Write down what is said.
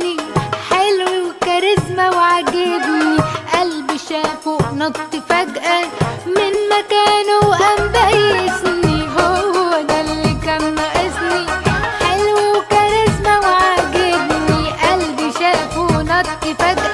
عاجبني حلو وكاريزما وعاجبني. قلبي شافه نط فجأة من مكانه وقام بايسني هو ده اللي كان ناقصني. حلو وكاريزما وعاجبني. قلبي شافه نط فجأة